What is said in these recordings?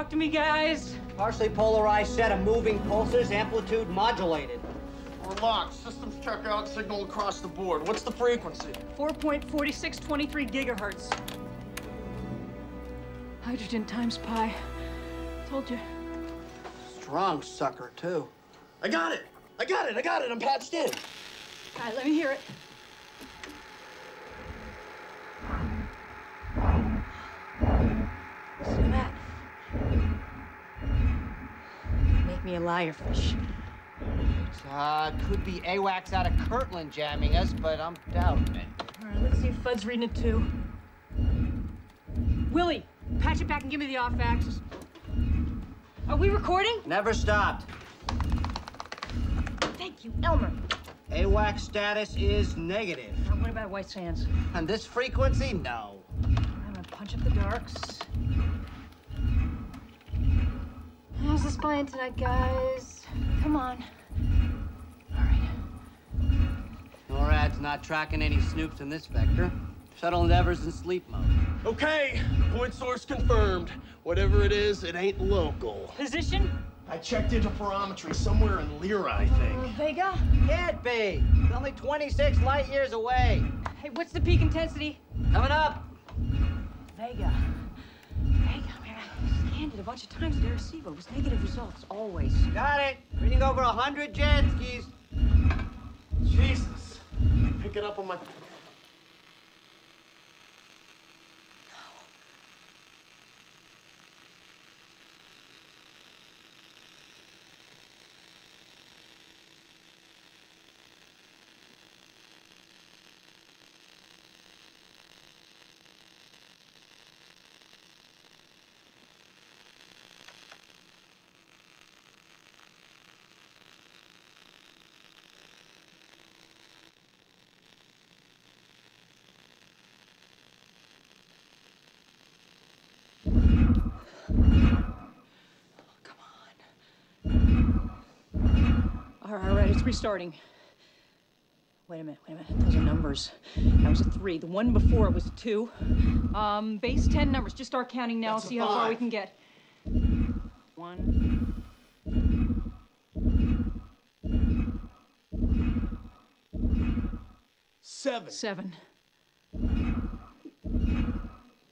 Talk to me, guys. Partially polarized set of moving pulses, amplitude modulated. Relax. Systems check out signal across the board. What's the frequency? 4.4623 gigahertz. Hydrogen times pi. Told you. Strong sucker, too. I got it. I got it. I got it. I'm patched in. All right, let me hear it. Listen to that. Make me a liar, fish. Uh, could be AWACS out of Kirtland jamming us, but I'm doubting it. All right, let's see if Fud's reading it too. Willie, patch it back and give me the off axis. Are we recording? Never stopped. Thank you, Elmer. AWACS status is negative. Now, what about White Sands? On this frequency, no. I'm gonna punch up the darks. How's the spine tonight, guys? Come on. All right. NORAD's not tracking any snoops in this vector. Shuttle Endeavour's in sleep mode. Okay. Point source confirmed. Whatever it is, it ain't local. Position? I checked into interferometry somewhere in Lyra, I think. Vega? Can't be. It's only 26 light years away. Hey, what's the peak intensity? Coming up. Vega. Vega, it a bunch of times at Arecibo. It was negative results, always. Got it. Reading over 100 jet skis. Jesus. Pick it up on my. All right, it's restarting. Wait a minute, wait a minute. Those are numbers. That was a three. The one before it was a two. Um, base 10 numbers. Just start counting now. That's See how far we can get. One. Seven. Seven.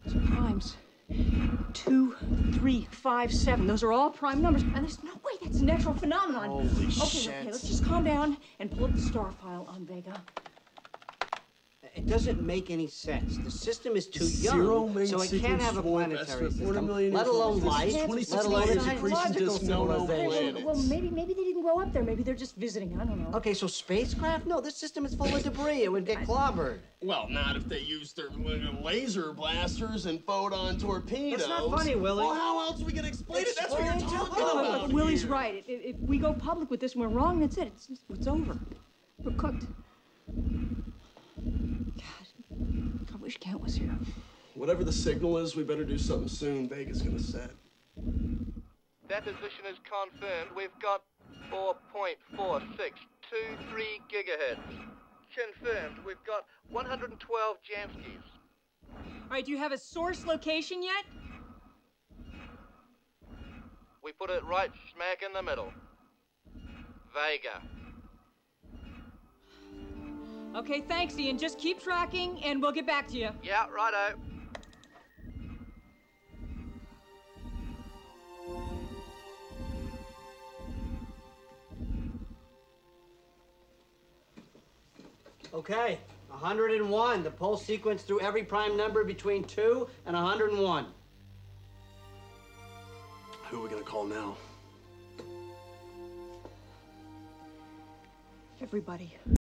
Those are primes. Two, three, five, seven. Those are all prime numbers. And there's no way that's a natural phenomenon. Holy okay, shit. Okay, let's just calm down and pull up the star file on Vega. It doesn't make any sense. The system is too Zero young, main so it can't have a planetary estimate, system, 40 million let years alone old. life, let alone years a of accretion technological disk, no, no, civilization. planets. Well, maybe maybe they didn't grow up there. Maybe they're just visiting. I don't know. Okay, so spacecraft? No, this system is full of debris. It would get clobbered. Well, not if they used their uh, laser blasters and photon torpedoes. That's not funny, Willie. Well, how else are we gonna explain it? That's what you're Explain to talking us. about. But Willie's here. right. If, if we go public with this and we're wrong, that's it. It's, it's over. We're cooked. God, I wish Kent was here. Whatever the signal is, we better do something soon. Vega's gonna set. Deposition is confirmed. We've got 4.4623 gigahertz. Confirmed. We've got 112 janskys. All right, do you have a source location yet? We put it right smack in the middle. Vega. Okay, thanks, Ian. Just keep tracking, and we'll get back to you. Yeah, righto. Okay, 101. The pulse sequence through every prime number between 2 and 101. Who are we gonna call now? Everybody.